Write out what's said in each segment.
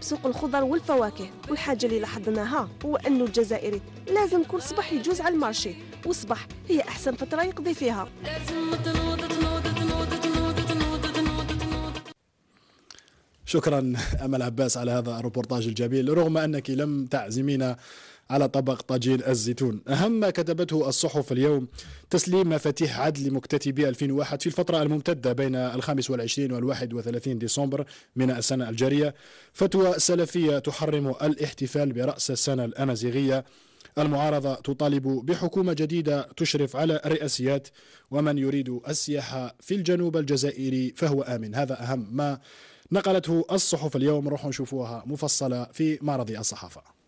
تناب سوق الخضر والفواكه والحاجة اللي لاحظناها هو أنه الجزائري لازم كل صباح يجوز على المارشي والصباح هي أحسن فترة يقضي فيها. شكرا أمل عباس على هذا الروبورتاج الجميل رغم أنك لم تعزمينا على طبق طاجين الزيتون. أهم ما كتبته الصحف اليوم تسليم مفاتيح عدل مكتتبي 2001 في الفترة الممتدة بين الخامس والعشرين والواحد وثلاثين ديسمبر من السنة الجارية. فتوى سلفية تحرم الاحتفال برأس السنة الأمازيغية. المعارضة تطالب بحكومة جديدة تشرف على الرئاسيات ومن يريد السياحة في الجنوب الجزائري فهو آمن. هذا أهم ما نقلته الصحف اليوم. روحوا نشوفوها مفصلة في معرض الصحافة.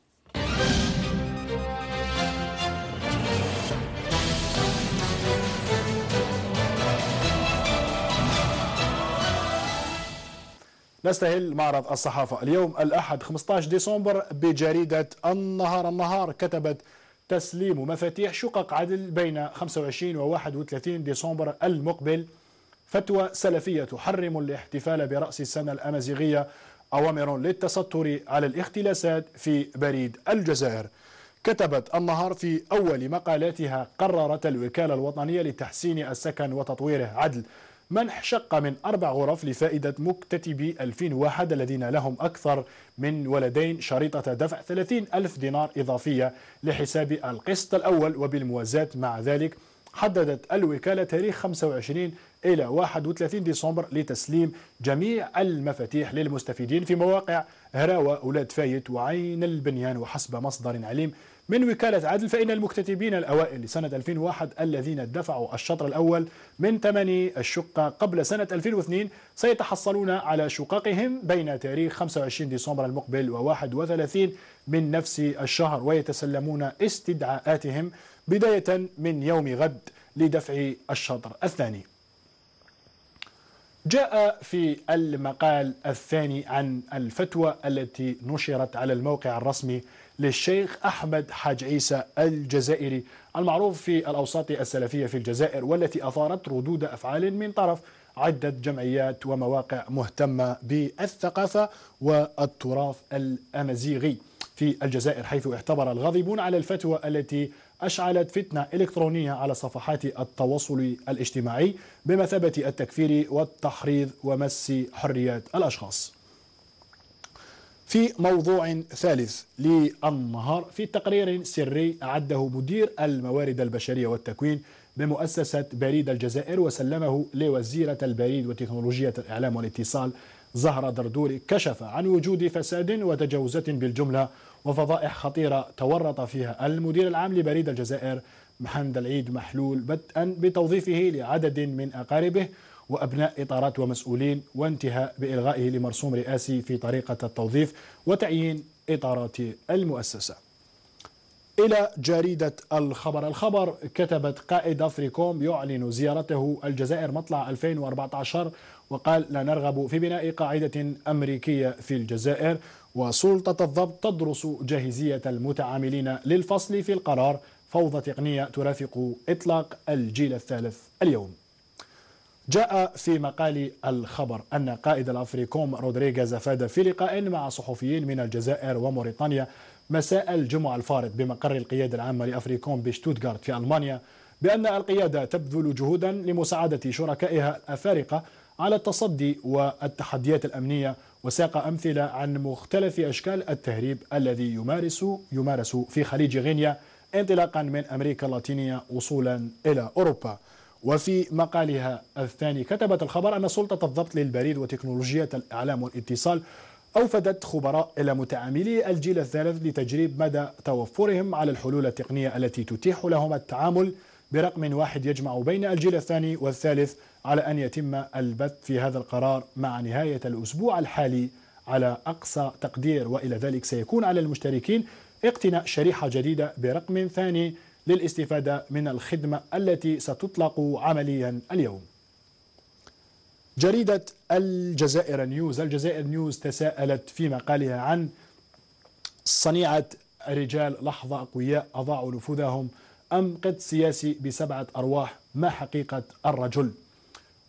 نستهل معرض الصحافة اليوم الأحد 15 ديسمبر بجريدة النهار. النهار كتبت تسليم مفاتيح شقق عدل بين 25 و 31 ديسمبر المقبل. فتوى سلفية تحرم الاحتفال برأس السنة الأمازيغية أوامر للتستر على الاختلاسات في بريد الجزائر. كتبت النهار في أول مقالاتها قررت الوكالة الوطنية لتحسين السكن وتطويره عدل. منح شقة من أربع غرف لفائدة مكتتبي 2001 الذين لهم أكثر من ولدين شريطة دفع 30 ألف دينار إضافية لحساب القسط الأول وبالموازاة مع ذلك حددت الوكالة تاريخ 25 إلى 31 ديسمبر لتسليم جميع المفاتيح للمستفيدين في مواقع هراوة أولاد فايت وعين البنيان وحسب مصدر عليم من وكالة عدل فإن المكتتبين الأوائل لسنة 2001 الذين دفعوا الشطر الأول من ثمن الشقة قبل سنة 2002 سيتحصلون على شققهم بين تاريخ 25 ديسمبر المقبل و 31 من نفس الشهر ويتسلمون استدعاءاتهم بداية من يوم غد لدفع الشطر الثاني. جاء في المقال الثاني عن الفتوى التي نشرت على الموقع الرسمي للشيخ أحمد حاج عيسى الجزائري المعروف في الأوساط السلفية في الجزائر والتي أثارت ردود أفعال من طرف عدة جمعيات ومواقع مهتمة بالثقافة والتراث الأمازيغي. في الجزائر حيث اعتبر الغاضبون على الفتوى التي أشعلت فتنة إلكترونية على صفحات التواصل الاجتماعي بمثابة التكفير والتحريض ومس حريات الأشخاص. في موضوع ثالث للنهار في تقرير سري أعده مدير الموارد البشرية والتكوين بمؤسسة بريد الجزائر وسلمه لوزيرة البريد وتكنولوجيا الإعلام والاتصال زهرة دردوري كشف عن وجود فساد وتجاوزات بالجملة وفضائح خطيرة تورط فيها المدير العام لبريد الجزائر محمد العيد محلول بدءا بتوظيفه لعدد من أقاربه وأبناء إطارات ومسؤولين وانتهاء بإلغائه لمرسوم رئاسي في طريقة التوظيف وتعيين إطارات المؤسسة. إلى جريدة الخبر. الخبر كتبت قائد أفريكوم يعلن زيارته الجزائر مطلع 2014 وقال لا نرغب في بناء قاعدة أمريكية في الجزائر وسلطة الضبط تدرس جاهزية المتعاملين للفصل في القرار فوضى تقنية ترافق إطلاق الجيل الثالث اليوم. جاء في مقال الخبر أن قائد الأفريكوم رودريغاز أفاد في لقاء مع صحفيين من الجزائر وموريتانيا مساء الجمعة الفارط بمقر القيادة العامة لأفريكوم بشتوتغارت في ألمانيا بأن القيادة تبذل جهودا لمساعدة شركائها الأفارقة على التصدي والتحديات الأمنية وساق أمثلة عن مختلف أشكال التهريب الذي يمارس يمارس في خليج غينيا انطلاقا من أمريكا اللاتينية وصولا إلى أوروبا. وفي مقالها الثاني كتبت الخبر أن سلطة الضبط للبريد وتكنولوجيا الإعلام والإتصال أوفدت خبراء إلى متعاملي الجيل الثالث لتجريب مدى توفرهم على الحلول التقنية التي تتيح لهم التعامل برقم واحد يجمع بين الجيل الثاني والثالث على أن يتم البث في هذا القرار مع نهاية الأسبوع الحالي على أقصى تقدير وإلى ذلك سيكون على المشتركين اقتناء شريحة جديدة برقم ثاني للاستفادة من الخدمة التي ستطلق عمليا اليوم. جريدة الجزائر نيوز. الجزائر نيوز تساءلت في مقالها عن صنيعة رجال لحظة أقوياء أضاعوا نفوذهم أم قد سياسي بسبعة أرواح ما حقيقة الرجل.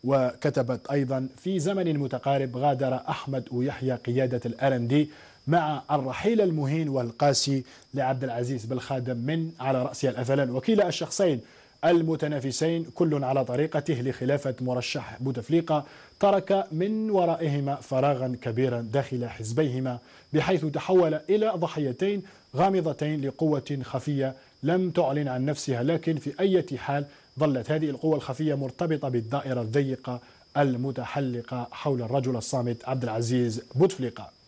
وكتبت أيضا في زمن متقارب غادر أحمد ويحيى قيادة الأرندي مع الرحيل المهين والقاسي لعبد العزيز بالخادم من على رأس الأفلان. وكلا الشخصين المتنافسين كل على طريقته لخلافة مرشح بوتفليقة ترك من ورائهما فراغا كبيرا داخل حزبيهما بحيث تحول إلى ضحيتين غامضتين لقوة خفية لم تعلن عن نفسها لكن في أي حال ظلت هذه القوة الخفية مرتبطة بالدائرة الضيقة المتحلقة حول الرجل الصامت عبد العزيز بوتفليقة.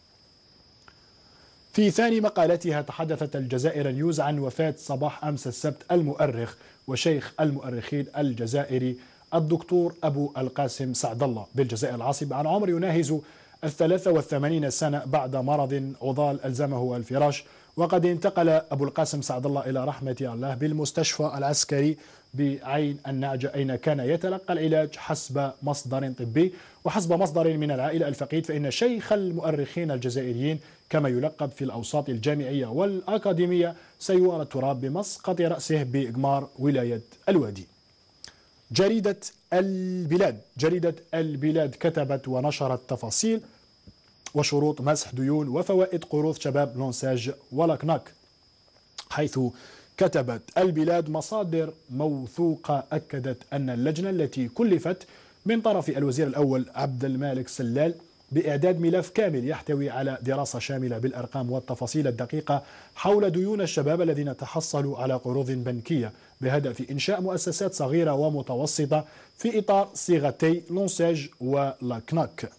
في ثاني مقالتها تحدثت الجزائر نيوز عن وفاة صباح أمس السبت المؤرخ وشيخ المؤرخين الجزائري الدكتور أبو القاسم سعد الله. بالجزائر العاصمة عن عمر يناهز الثلاثة والثمانين سنة بعد مرض عضال ألزمه الفراش وقد انتقل أبو القاسم سعد الله إلى رحمة الله بالمستشفى العسكري بعين النعجة أين كان يتلقى العلاج حسب مصدر طبي. وحسب مصدر من العائلة الفقيد فإن شيخ المؤرخين الجزائريين كما يلقب في الأوساط الجامعية والأكاديمية سيوار التراب بمسقط رأسه بإقمار ولاية الوادي. جريدة البلاد جريدة البلاد كتبت ونشرت تفاصيل وشروط مسح ديون وفوائد قروض شباب لونساج ولاكناك حيث كتبت البلاد مصادر موثوقة أكدت أن اللجنة التي كلفت من طرف الوزير الأول عبد المالك سلال بإعداد ملف كامل يحتوي على دراسة شاملة بالأرقام والتفاصيل الدقيقة حول ديون الشباب الذين تحصلوا على قروض بنكية بهدف إنشاء مؤسسات صغيرة ومتوسطة في إطار صيغتي لونساج ولاكناك.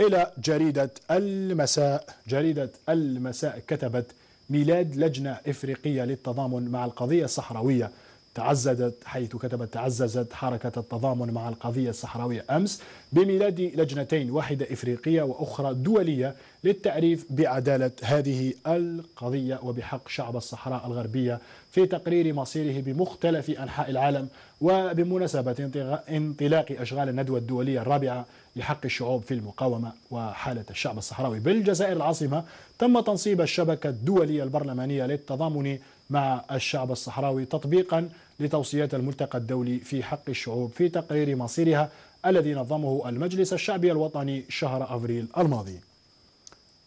إلى جريدة المساء. جريدة المساء كتبت ميلاد لجنة إفريقية للتضامن مع القضية الصحراوية. تعززت حيث كتبت تعززت حركة التضامن مع القضية الصحراوية أمس بميلاد لجنتين واحدة إفريقية وأخرى دولية للتعريف بعدالة هذه القضية وبحق شعب الصحراء الغربية في تقرير مصيره بمختلف أنحاء العالم. وبمناسبة انطلاق أشغال الندوة الدولية الرابعة لحق الشعوب في المقاومة وحالة الشعب الصحراوي. بالجزائر العاصمة تم تنصيب الشبكة الدولية البرلمانية للتضامن مع الشعب الصحراوي تطبيقا لتوصيات الملتقى الدولي في حق الشعوب في تقرير مصيرها الذي نظمه المجلس الشعبي الوطني شهر أفريل الماضي.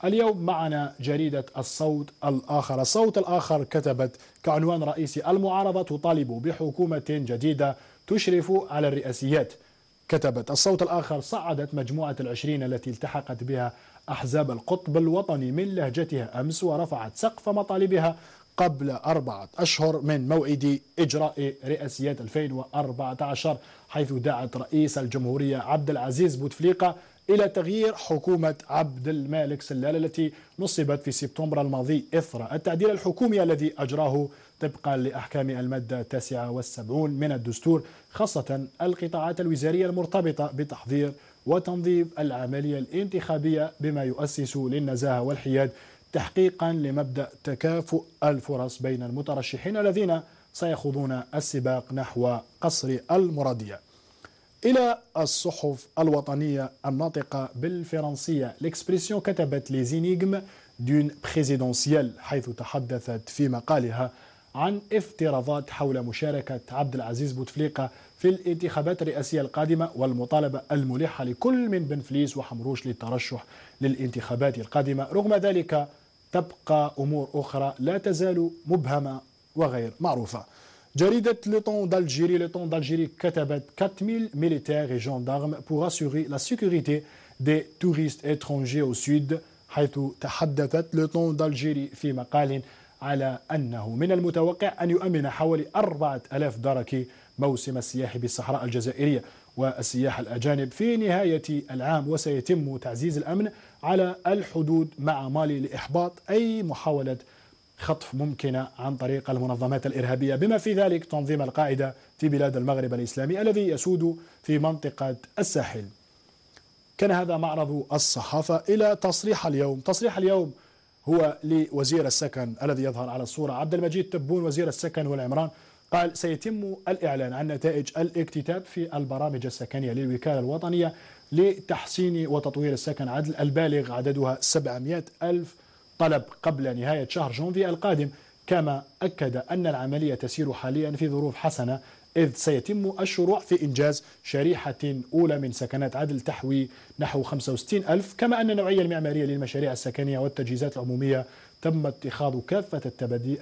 اليوم معنا جريدة الصوت الآخر. الصوت الآخر كتبت كعنوان رئيسي المعارضة تطالب بحكومة جديدة تشرف على الرئاسيات. كتبت الصوت الآخر صعدت مجموعة العشرين التي التحقت بها أحزاب القطب الوطني من لهجتها أمس ورفعت سقف مطالبها قبل أربعة أشهر من موعد إجراء رئاسيات 2014 حيث دعت رئيس الجمهورية عبد العزيز بوتفليقة إلى تغيير حكومة عبد المالك سلال التي نصبت في سبتمبر الماضي إثر التعديل الحكومي الذي أجراه طبقا لأحكام المادة 79 من الدستور خاصة القطاعات الوزارية المرتبطة بتحضير وتنظيم العملية الانتخابية بما يؤسس للنزاهة والحياد تحقيقا لمبدأ تكافؤ الفرص بين المترشحين الذين سيخوضون السباق نحو قصر المرادية. إلى الصحف الوطنية الناطقة بالفرنسية L'Expression كتبت Les énigmes d'une présidentielle حيث تحدثت في مقالها عن افتراضات حول مشاركة عبد العزيز بوتفليقة في الانتخابات الرئاسية القادمة والمطالبة الملحة لكل من بن فليس وحمروش للترشح للانتخابات القادمة. رغم ذلك تبقى أمور أخرى لا تزال مبهمة وغير معروفة. جريدة لطون d'Algérie لطون d'Algérie كتبت 4000 militaires et gendarmes pour assurer la sécurité des touristes étrangers au sud حيث تحدثت لطون d'Algérie في مقال على أنه من المتوقع أن يؤمن حوالي 4000 دركي موسم السياح بالصحراء الجزائرية والسياح الأجانب في نهاية العام وسيتم تعزيز الأمن على الحدود مع مالي لإحباط أي محاولة خطف ممكنة عن طريق المنظمات الإرهابية. بما في ذلك تنظيم القاعدة في بلاد المغرب الإسلامي الذي يسود في منطقة الساحل. كان هذا معرض الصحافة إلى تصريح اليوم. تصريح اليوم هو لوزير السكن الذي يظهر على الصورة. عبد المجيد تبون وزير السكن والعمران قال سيتم الإعلان عن نتائج الاكتتاب في البرامج السكنية للوكالة الوطنية لتحسين وتطوير السكن عدل البالغ عددها 700 ألف طلب قبل نهاية شهر جونفي القادم. كما أكد أن العملية تسير حاليا في ظروف حسنة إذ سيتم الشروع في إنجاز شريحة أولى من سكنات عدل تحوي نحو 65 ألف كما أن النوعية المعمارية للمشاريع السكنية والتجهيزات العمومية تم اتخاذ كافة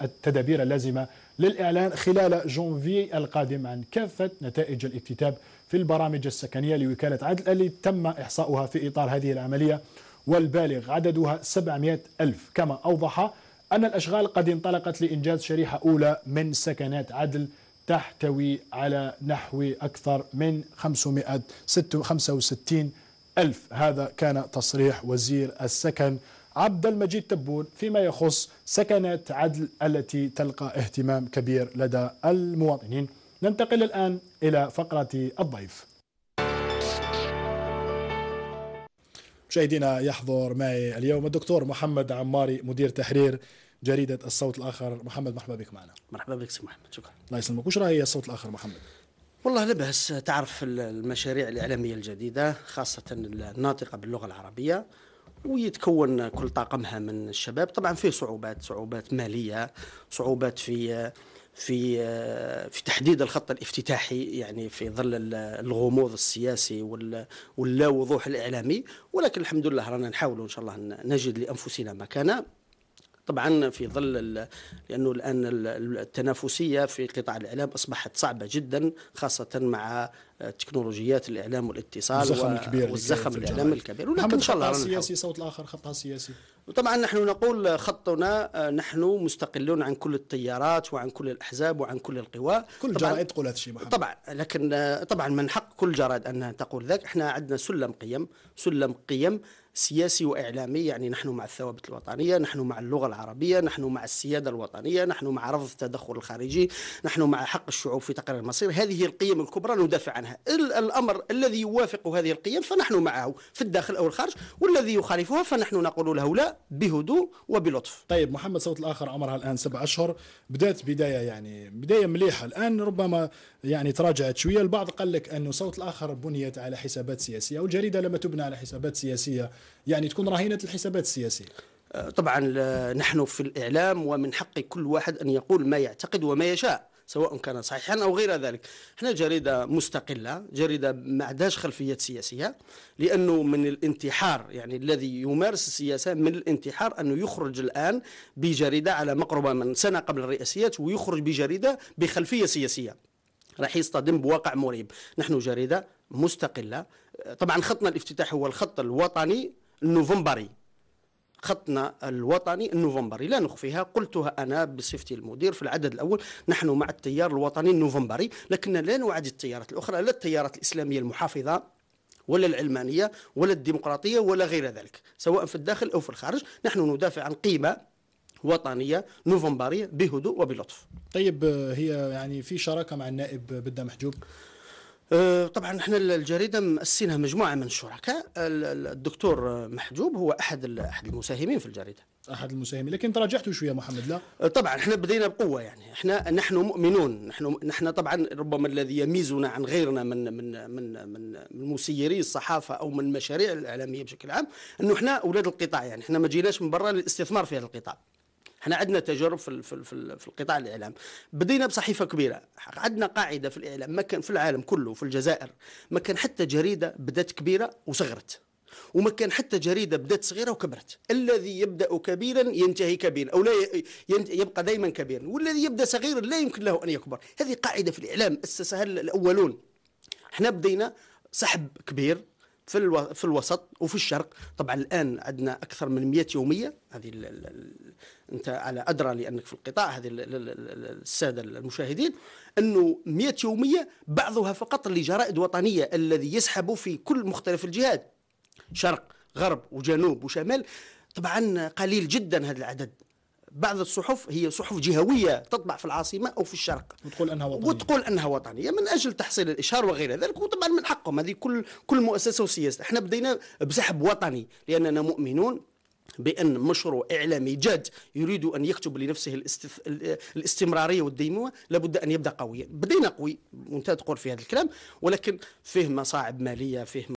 التدابير اللازمة للإعلان خلال جونفي القادم عن كافة نتائج الاكتتاب في البرامج السكنية لوكالة عدل التي تم إحصاؤها في إطار هذه العملية والبالغ عددها 700 ألف. كما أوضح أن الأشغال قد انطلقت لإنجاز شريحة أولى من سكنات عدل تحتوي على نحو أكثر من 565 ألف. هذا كان تصريح وزير السكن عبد المجيد تبون فيما يخص سكنات عدل التي تلقى اهتمام كبير لدى المواطنين. ننتقل الآن إلى فقرة الضيف. مشاهدينا يحضر معي اليوم الدكتور محمد عماري مدير تحرير جريدة الصوت الآخر. محمد مرحبا بك معنا. مرحبا بك سي محمد شكرا. الله يسلمك. وش رأي الصوت الآخر محمد؟ والله لا بأس. تعرف المشاريع الإعلامية الجديدة خاصة الناطقة باللغة العربية ويتكون كل طاقمها من الشباب. طبعا فيه صعوبات صعوبات مالية صعوبات في في في تحديد الخط الافتتاحي يعني في ظل الغموض السياسي واللا وضوح الإعلامي. ولكن الحمد لله رانا نحاول إن شاء الله نجد لأنفسنا مكانا طبعا في ظل لأنه الآن التنافسية في قطاع الإعلام أصبحت صعبة جدا خاصة مع تكنولوجيات الإعلام والاتصال والزخم الكبير والزخم الاعلامي الكبير. ولكن إن شاء الله السياسي صوت الآخر خطها السياسي طبعا نحن نقول خطنا نحن مستقلون عن كل التيارات وعن كل الأحزاب وعن كل القوى. كل جرائد تقول هذا الشيء محمد. طبعا لكن طبعا من حق كل جرائد أنها تقول ذلك إحنا عندنا سلم قيم سلم قيم سياسي وإعلامي يعني نحن مع الثوابت الوطنية، نحن مع اللغة العربية، نحن مع السيادة الوطنية، نحن مع رفض التدخل الخارجي، نحن مع حق الشعوب في تقرير المصير، هذه القيم الكبرى ندافع عنها، الأمر الذي يوافق هذه القيم فنحن معه في الداخل أو الخارج، والذي يخالفها فنحن نقول له لا. بهدوء وبلطف. طيب محمد صوت الآخر عمرها الان سبع أشهر، بدأت بداية يعني بداية مليحة، الآن ربما يعني تراجعت شوية، البعض قال لك أنه صوت الآخر بنيت على حسابات سياسية، والجريده لما تبنى على حسابات سياسية. يعني تكون رهينة الحسابات السياسية. آه، طبعا نحن في الإعلام ومن حق كل واحد أن يقول ما يعتقد وما يشاء. سواء كان صحيحا أو غير ذلك. إحنا جريدة مستقلة جريدة ما عندهاش خلفيات سياسية لأنه من الانتحار يعني الذي يمارس السياسة من الانتحار أنه يخرج الآن بجريدة على مقربة من سنة قبل الرئاسيات ويخرج بجريدة بخلفية سياسية. راح يصطدم بواقع مريب. نحن جريدة مستقلة. طبعا خطنا الافتتاح هو الخط الوطني النوفمبري. خطنا الوطني النوفمبري لا نخفيها قلتها أنا بصفتي المدير في العدد الأول نحن مع التيار الوطني النوفمبري لكن لا نعادي التيارات الأخرى لا التيارات الإسلامية المحافظة ولا العلمانية ولا الديمقراطية ولا غير ذلك سواء في الداخل أو في الخارج. نحن ندافع عن قيمة وطنية نوفمبرية بهدوء وبلطف. طيب هي يعني في شراكة مع النائب بدة محجوب؟ طبعا إحنا الجريدة مأسسينها مجموعة من الشركاء. الدكتور محجوب هو أحد أحد المساهمين في الجريدة. أحد المساهمين. لكن تراجعتوا شوية محمد لا؟ أه، طبعا إحنا بدينا بقوة يعني. إحنا نحن مؤمنون. نحن نحن طبعا ربما الذي يميزنا عن غيرنا من من من من, من مسيري الصحافة أو من المشاريع الإعلامية بشكل عام إنه إحنا أولاد القطاع يعني. إحنا ما جيناش من برا للاستثمار في هذا القطاع. إحنا عندنا تجارب في في في, القطاع الإعلام. بدينا بصحيفة كبيرة. عندنا قاعدة في الإعلام. ما كان في العالم كله في الجزائر ما كان حتى جريدة بدأت كبيرة وصغرت. وما كان حتى جريدة بدأت صغيرة وكبرت. الذي يبدأ كبيرا ينتهي كبيرا أو لا يبقى دائما كبيرا. والذي يبدأ صغيرا لا يمكن له أن يكبر. هذه قاعدة في الإعلام. أسسها الأولون؟ إحنا بدينا سحب كبير. في ألو... في الوسط وفي الشرق. طبعا الآن عندنا أكثر من 100 يومية. هذه ال... ال... أنت على أدرى لأنك في القطاع. هذه السادة المشاهدين. أنه 100 يومية بعضها فقط لجرائد وطنية الذي يسحب في كل مختلف الجهات. شرق غرب وجنوب وشمال. طبعا قليل جدا هذا العدد. بعض الصحف هي صحف جهوية تطبع في العاصمة أو في الشرق. وتقول أنها وطنية. وتقول أنها وطنية. من أجل تحصيل الإشهار وغير ذلك وطبعا من حقهم. هذه كل كل مؤسسة وسياسة. إحنا بدينا بسحب وطني لأننا مؤمنون بأن مشروع إعلامي جاد يريد أن يكتب لنفسه الاستف... الاستمرارية والديمومة لابد أن يبدأ قويا. بدينا قوي. منتهى تقول في هذا الكلام ولكن فيه مصاعب مالية فيه